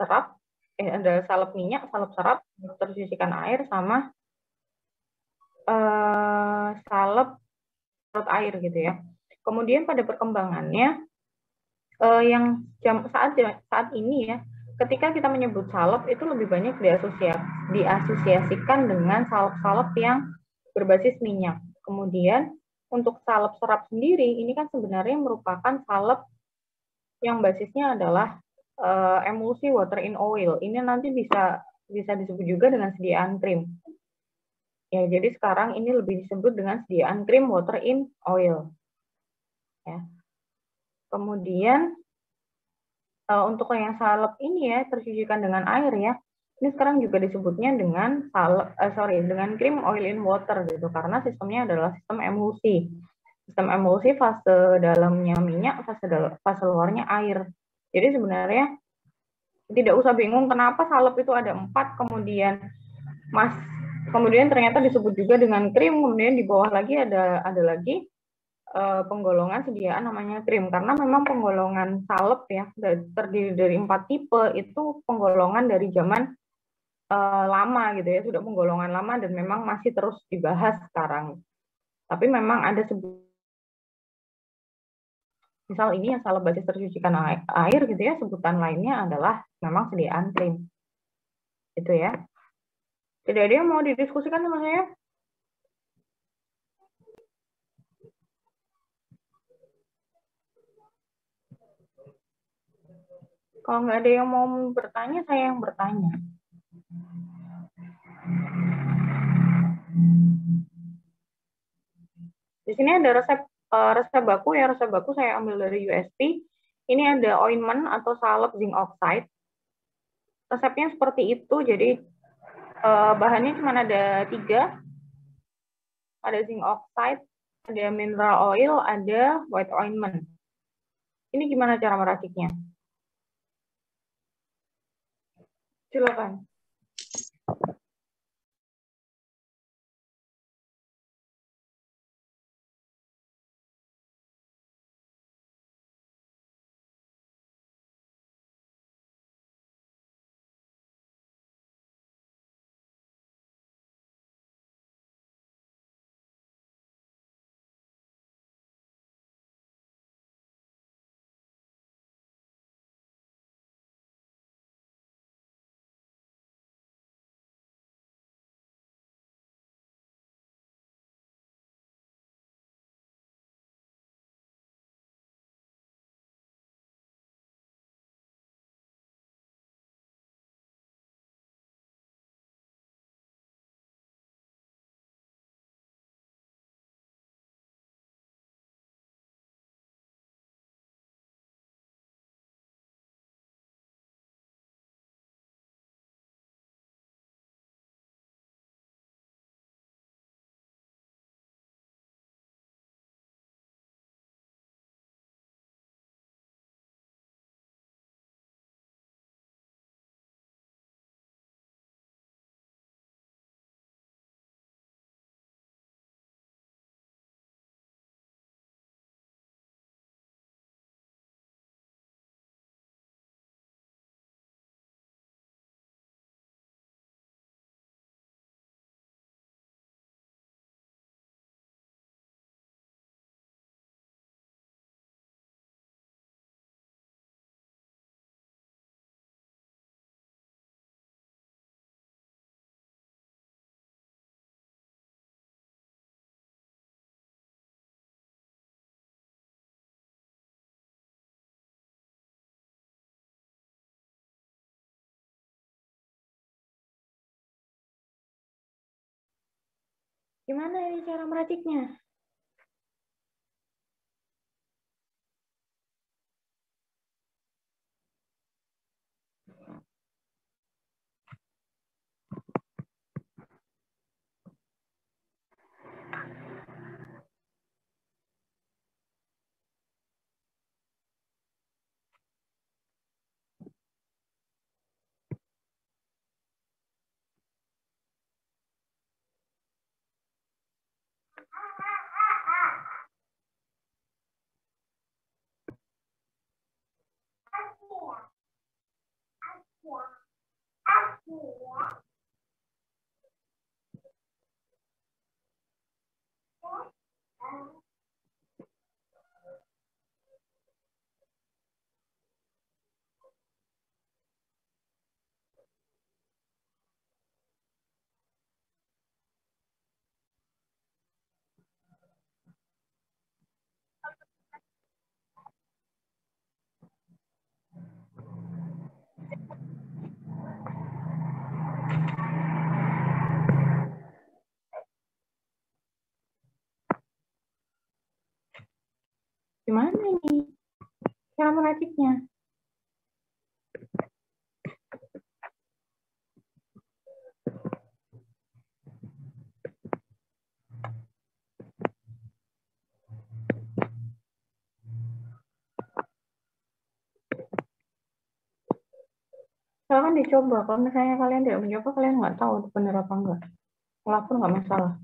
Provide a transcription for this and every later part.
serap, eh ada salep minyak, salep serap, tercucikan air sama eh, salep perut air gitu ya. Kemudian pada perkembangannya eh, yang jam saat saat ini ya, ketika kita menyebut salep itu lebih banyak diasosiasi, diasosiasikan dengan salep-salep yang berbasis minyak. Kemudian untuk salep serap sendiri ini kan sebenarnya merupakan salep yang basisnya adalah uh, emulsi water in oil. Ini nanti bisa bisa disebut juga dengan sediaan krim. Ya, jadi sekarang ini lebih disebut dengan sediaan krim water in oil. Ya. Kemudian uh, untuk yang salep ini ya tercucikan dengan air ya. Ini sekarang juga disebutnya dengan sal, uh, sorry, dengan cream oil in water gitu, karena sistemnya adalah sistem emulsi. Sistem emulsi fase dalamnya minyak, fase dal fase luarnya air. Jadi sebenarnya tidak usah bingung kenapa salep itu ada empat, kemudian mas, kemudian ternyata disebut juga dengan krim, kemudian di bawah lagi ada ada lagi uh, penggolongan sediaan namanya krim karena memang penggolongan salep ya terdiri dari empat tipe itu penggolongan dari zaman uh, lama gitu ya, sudah penggolongan lama dan memang masih terus dibahas sekarang. Tapi memang ada misal ini yang salah basis tercucikan air gitu ya, sebutan lainnya adalah memang sediaan krim. Itu ya. Tidak ada yang mau didiskusikan sama saya? Kalau nggak ada yang mau bertanya, saya yang bertanya. Di sini ada resep uh, resep baku ya, resep baku saya ambil dari USP. Ini ada ointment atau salep zinc oxide. Resepnya seperti itu, jadi uh, bahannya cuma ada tiga. Ada zinc oxide, ada mineral oil, ada white ointment. Ini gimana cara meraciknya? Silakan. Gimana ini cara meraciknya? four Gimana ini? Cara meraciknya? Silahkan dicoba. Kalau misalnya kalian tidak mencoba, kalian nggak tahu benar apa enggak. Walaupun nggak masalah.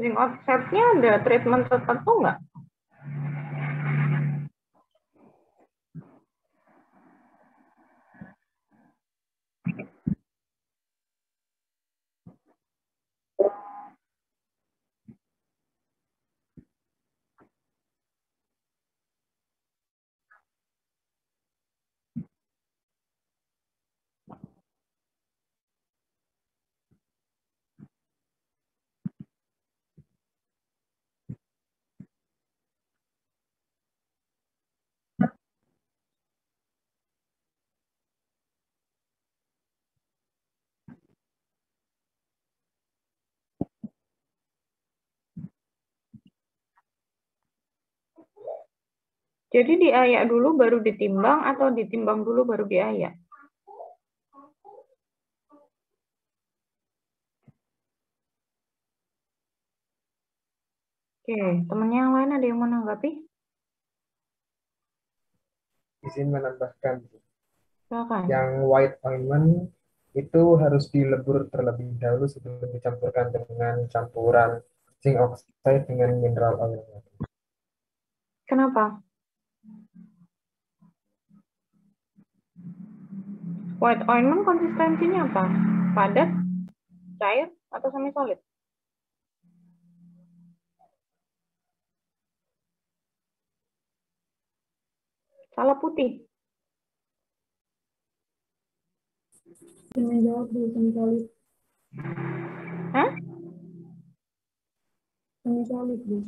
Ring offsetnya ada treatment tertentu nggak? Jadi diayak dulu baru ditimbang atau ditimbang dulu baru diayak? Oke, temannya yang lain ada yang mau menanggapi? Izin menambahkan. Silakan. Yang white ointment itu harus dilebur terlebih dahulu sebelum dicampurkan dengan campuran zinc oxide dengan mineral oil. Kenapa? White ointment konsistensinya apa? Padat, cair, atau semi solid? Salah putih. Semi jawab dulu, semi solid. Hah? Semi solid, Bu.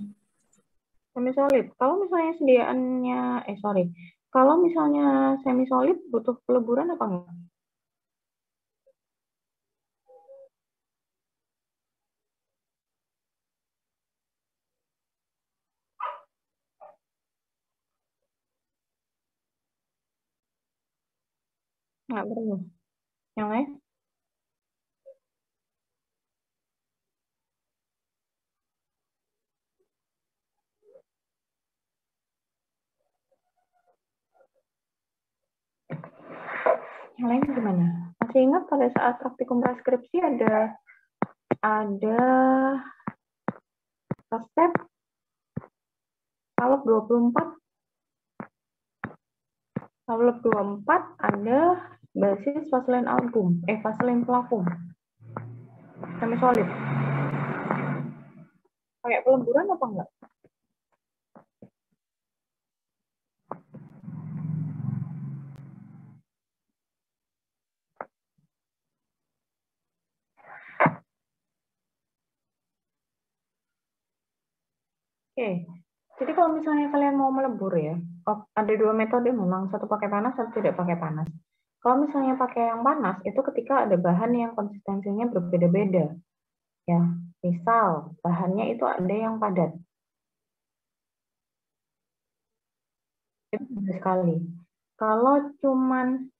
Semi solid. Kalau misalnya sediaannya, eh sorry, kalau misalnya semi solid butuh peleburan apa enggak? Enggak perlu. Yang lain? Yang lain gimana? Masih ingat pada saat praktikum preskripsi ada ada resep salep 24 salep 24 ada basis vaselin album, eh vaselin plafum. Semi solid. Kayak pelemburan apa enggak? Oke, jadi kalau misalnya kalian mau melebur ya, oh, ada dua metode memang, satu pakai panas, satu tidak pakai panas. Kalau misalnya pakai yang panas, itu ketika ada bahan yang konsistensinya berbeda-beda. Ya, misal bahannya itu ada yang padat. Itu sekali. Kalau cuman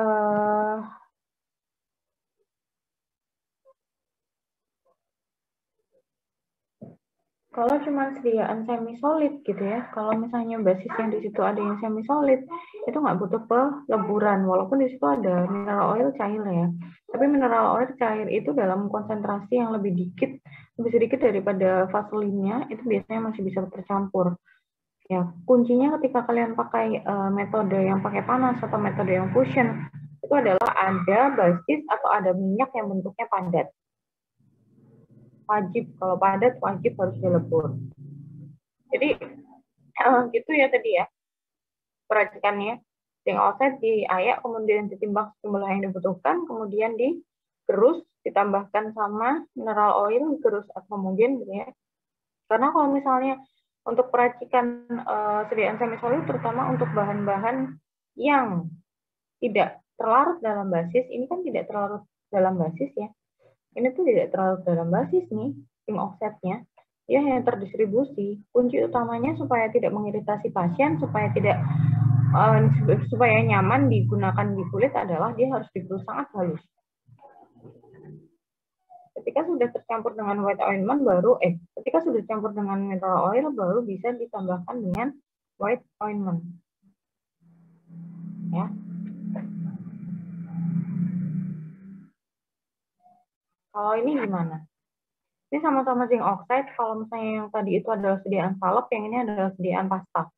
uh, kalau cuma sediaan semi solid gitu ya, kalau misalnya basis yang di situ ada yang semi solid, itu nggak butuh peleburan, walaupun di situ ada mineral oil cair ya. Tapi mineral oil cair itu dalam konsentrasi yang lebih dikit, lebih sedikit daripada vaselinnya, itu biasanya masih bisa tercampur. Ya, kuncinya ketika kalian pakai uh, metode yang pakai panas atau metode yang fusion, itu adalah ada basis atau ada minyak yang bentuknya padat wajib. Kalau padat wajib harus dilebur. Jadi uh, gitu ya tadi ya peracikannya yang offset diayak kemudian ditimbang jumlah yang dibutuhkan kemudian digerus ditambahkan sama mineral oil gerus atau mungkin gitu ya. Karena kalau misalnya untuk peracikan uh, sediaan semi solid terutama untuk bahan-bahan yang tidak terlarut dalam basis ini kan tidak terlarut dalam basis ya ini tuh tidak terlalu dalam basis nih tim offsetnya. Ya yang terdistribusi. Kunci utamanya supaya tidak mengiritasi pasien supaya tidak uh, supaya nyaman digunakan di kulit adalah dia harus digerus sangat halus. Ketika sudah tercampur dengan white ointment baru eh ketika sudah campur dengan mineral oil baru bisa ditambahkan dengan white ointment. Ya Kalau ini gimana? Ini sama-sama zinc oxide. Kalau misalnya yang tadi itu adalah sediaan salep, yang ini adalah sediaan pasta.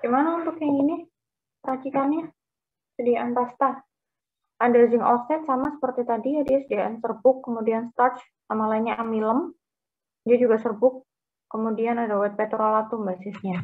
Gimana untuk yang ini? Racikannya? Sediaan pasta. Ada zinc oxide sama seperti tadi ya, dia sediaan serbuk, kemudian starch, sama lainnya amilem. Dia juga serbuk. Kemudian ada white petrolatum basisnya.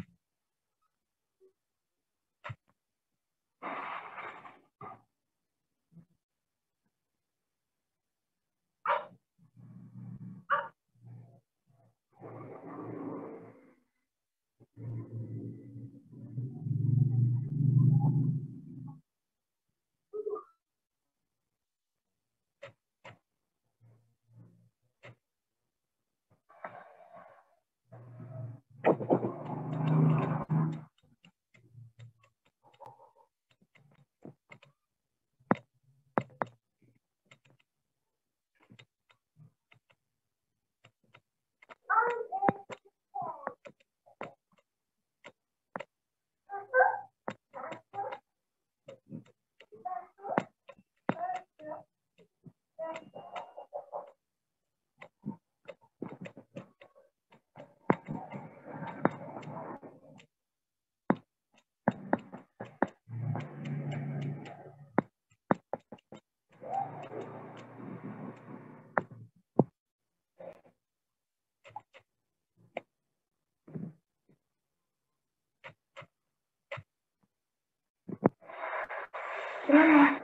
Gimana?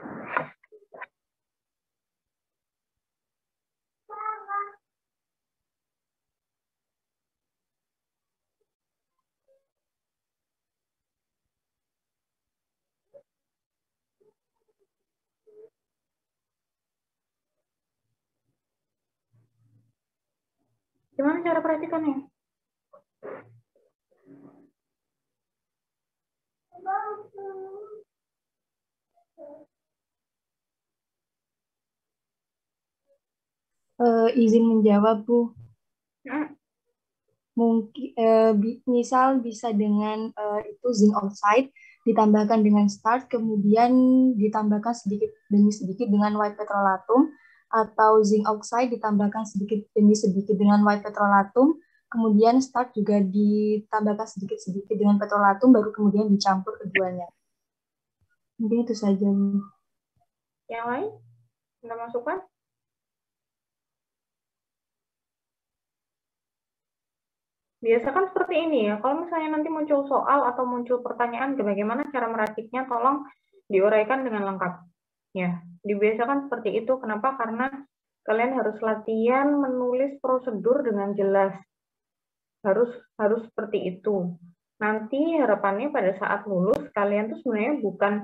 Gimana cara perhatikannya? Thank. Uh, izin menjawab, Bu. Hmm. Mungkin uh, bi misal bisa dengan uh, itu zinc oxide ditambahkan dengan start, kemudian ditambahkan sedikit demi sedikit dengan white petrolatum, atau zinc oxide ditambahkan sedikit demi sedikit dengan white petrolatum, kemudian start juga ditambahkan sedikit-sedikit dengan petrolatum, baru kemudian dicampur keduanya. Mungkin itu saja. Yang lain? Anda masukkan? Biasakan seperti ini ya. Kalau misalnya nanti muncul soal atau muncul pertanyaan bagaimana cara meraciknya, tolong diuraikan dengan lengkap. Ya, dibiasakan seperti itu. Kenapa? Karena kalian harus latihan menulis prosedur dengan jelas. Harus harus seperti itu. Nanti harapannya pada saat lulus kalian tuh sebenarnya bukan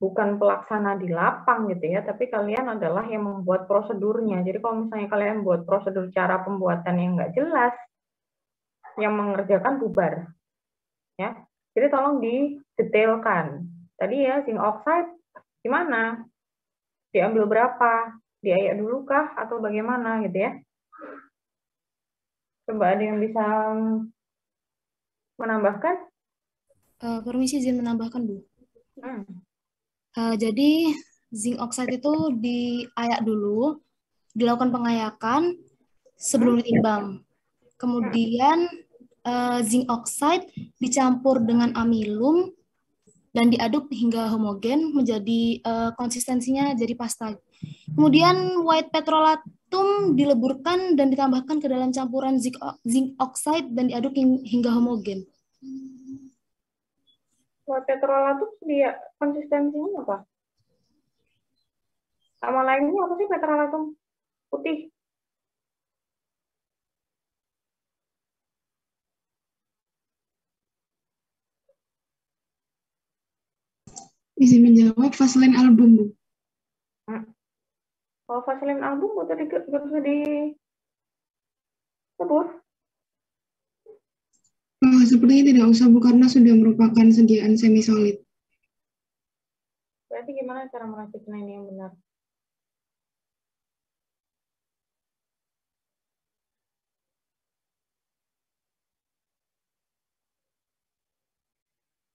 bukan pelaksana di lapang gitu ya, tapi kalian adalah yang membuat prosedurnya. Jadi kalau misalnya kalian buat prosedur cara pembuatan yang nggak jelas, yang mengerjakan bubar. Ya, jadi tolong didetailkan. Tadi ya zinc oxide gimana? Diambil berapa? Diayak dulu kah atau bagaimana gitu ya? Coba ada yang bisa menambahkan? Uh, permisi izin menambahkan Bu. Hmm. Uh, jadi zinc oxide itu diayak dulu, dilakukan pengayakan sebelum ditimbang. Kemudian uh, zinc oxide dicampur dengan amilum dan diaduk hingga homogen menjadi uh, konsistensinya jadi pasta. Kemudian white petrolatum dileburkan dan ditambahkan ke dalam campuran zinc, zinc oxide dan diaduk hingga homogen. Kalau petrolatum dia konsistensinya apa? Sama lainnya apa sih petrolatum putih? Bisa menjawab Vaseline album, Bu. Hmm. Kalau Vaseline album butuh di, butuh di sebut. Oh, sepertinya tidak usah Bu karena sudah merupakan sediaan semi solid. Berarti gimana cara meraciknya ini yang benar?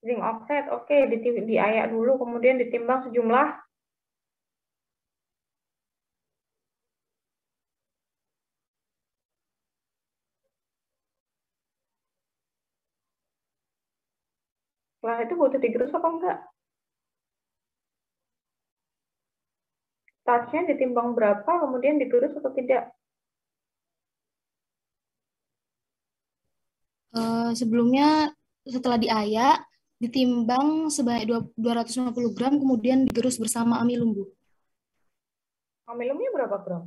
Zinc oxide, oke, okay. di, diayak dulu, kemudian ditimbang sejumlah Setelah itu butuh digerus apa enggak? Startnya ditimbang berapa, kemudian digerus atau tidak? Uh, sebelumnya setelah diayak, ditimbang sebanyak 250 gram, kemudian digerus bersama amilum, Bu. Amilumnya berapa gram?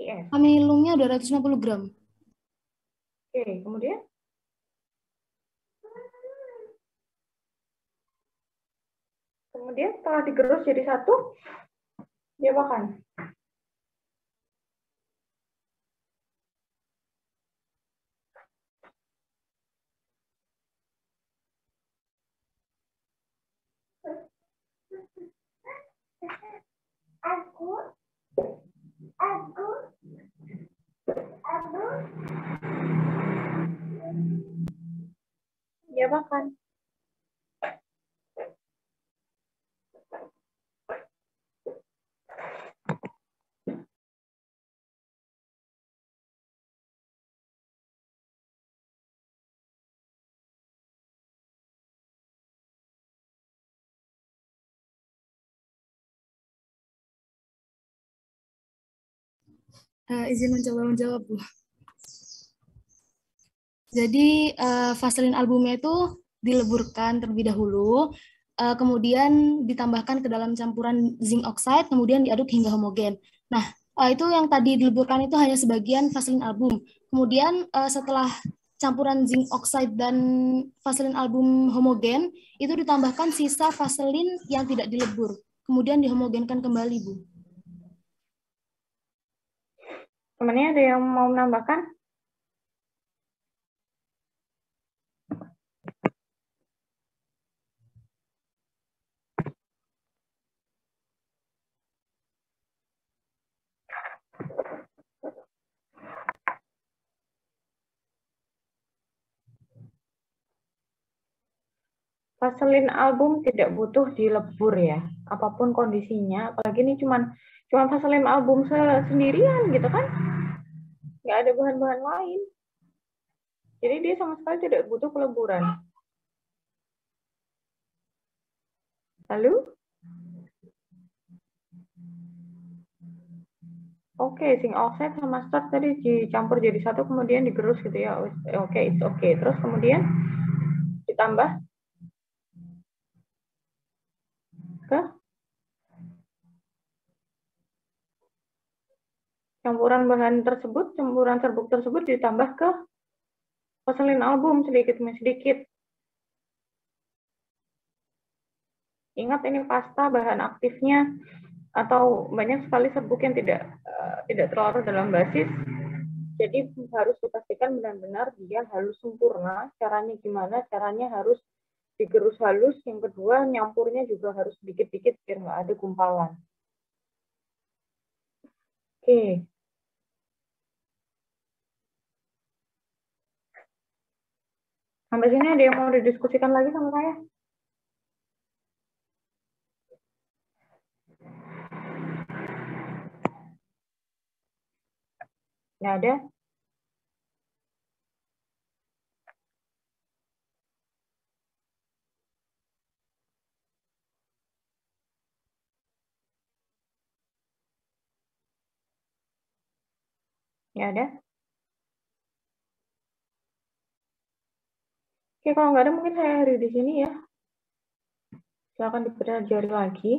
Yes. Amilumnya 250 gram. Oke, kemudian? Kemudian setelah digerus jadi satu, dia makan. Aku, aku, aku, dia makan. Uh, izin mencoba menjawab, Bu. Jadi uh, Vaseline albumnya itu dileburkan terlebih dahulu, uh, kemudian ditambahkan ke dalam campuran zinc oxide, kemudian diaduk hingga homogen. Nah, uh, itu yang tadi dileburkan itu hanya sebagian Vaseline album. Kemudian uh, setelah campuran zinc oxide dan vaselin album homogen, itu ditambahkan sisa vaselin yang tidak dilebur. Kemudian dihomogenkan kembali, Bu. Temannya ada yang mau menambahkan? Vaselin album tidak butuh dilebur ya, apa pun kondisinya. Apalagi ini cuman cuman vaselin album sendirian gitu kan, nggak ada bahan-bahan lain. Jadi dia sama sekali tidak butuh peleburan. Lalu? Oke, okay, zinc oxide sama start tadi dicampur jadi satu, kemudian digerus gitu ya. Oke, okay, it's okay. Terus kemudian ditambah ke campuran bahan tersebut, campuran serbuk tersebut ditambah ke vaselin album sedikit demi sedikit. Ingat ini pasta bahan aktifnya atau banyak sekali serbuk yang tidak uh, tidak terlarut dalam basis. Jadi harus dipastikan benar-benar dia halus sempurna. Caranya gimana? Caranya harus digerus halus, yang kedua nyampurnya juga harus dikit-dikit biar nggak ada gumpalan. Oke. Sampai sini ada yang mau didiskusikan lagi sama saya? Nggak ada? Ya ada? Oke, kalau nggak ada mungkin saya hari di sini ya. Silakan dipelajari lagi.